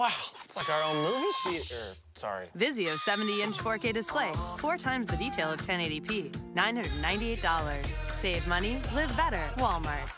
Wow, it's like our own movie theater. Sorry. Vizio 70-inch 4K display, four times the detail of 1080p, $998. Save money, live better, Walmart.